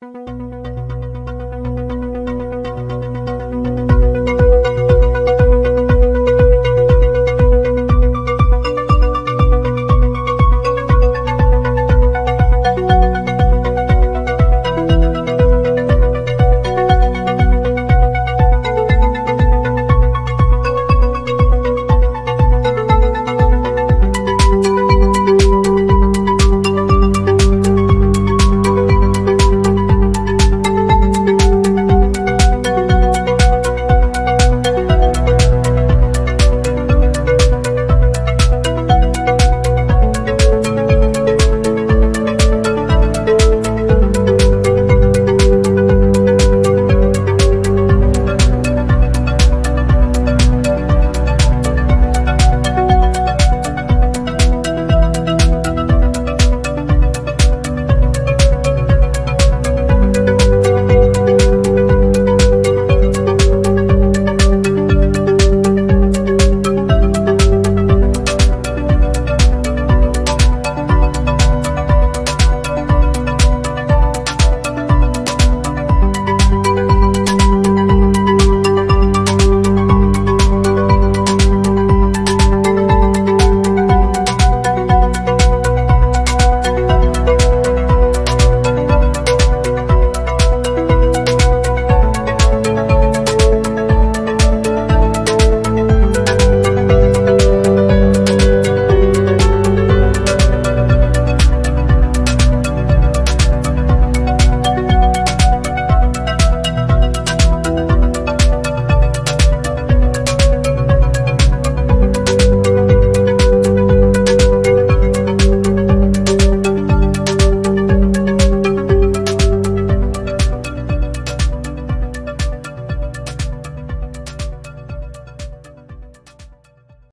Música